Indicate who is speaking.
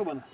Speaker 1: Come on.